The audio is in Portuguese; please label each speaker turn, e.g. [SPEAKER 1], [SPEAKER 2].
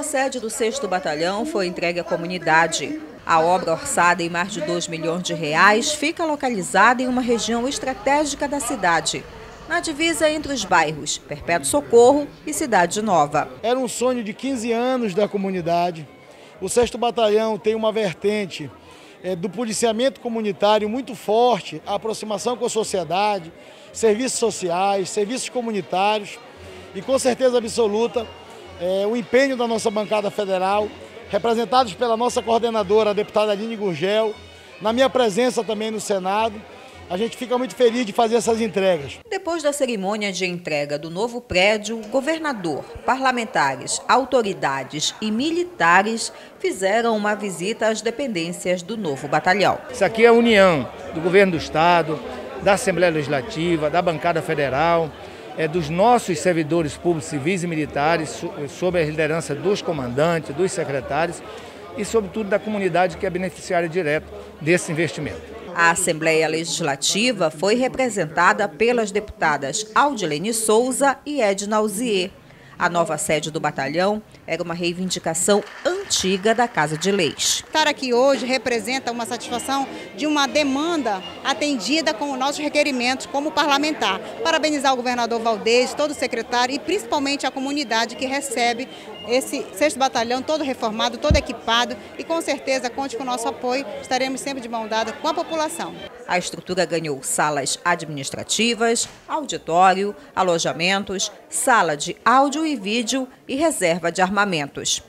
[SPEAKER 1] nova sede do 6 Batalhão foi entregue à comunidade. A obra, orçada em mais de 2 milhões de reais, fica localizada em uma região estratégica da cidade, na divisa entre os bairros Perpétuo Socorro e Cidade Nova.
[SPEAKER 2] Era um sonho de 15 anos da comunidade. O 6 Batalhão tem uma vertente é, do policiamento comunitário muito forte, a aproximação com a sociedade, serviços sociais, serviços comunitários e com certeza absoluta é, o empenho da nossa bancada federal, representados pela nossa coordenadora, a deputada Aline Gurgel, na minha presença também no Senado, a gente fica muito feliz de fazer essas entregas.
[SPEAKER 1] Depois da cerimônia de entrega do novo prédio, governador, parlamentares, autoridades e militares fizeram uma visita às dependências do novo batalhão.
[SPEAKER 3] Isso aqui é a união do governo do estado, da Assembleia Legislativa, da bancada federal, é, dos nossos servidores públicos, civis e militares, sob a liderança dos comandantes, dos secretários e, sobretudo, da comunidade que é beneficiária direta desse investimento.
[SPEAKER 1] A Assembleia Legislativa foi representada pelas deputadas Aldilene Souza e Edna Alzier. A nova sede do batalhão era uma reivindicação antiga da Casa de Leis.
[SPEAKER 4] Estar aqui hoje representa uma satisfação de uma demanda atendida com os nossos requerimentos como parlamentar. Parabenizar o governador Valdez, todo o secretário e principalmente a comunidade que recebe esse sexto batalhão todo reformado, todo equipado e com certeza conte com o nosso apoio, estaremos sempre de mão dada com a população.
[SPEAKER 1] A estrutura ganhou salas administrativas, auditório, alojamentos, sala de áudio e vídeo e reserva de armamentos.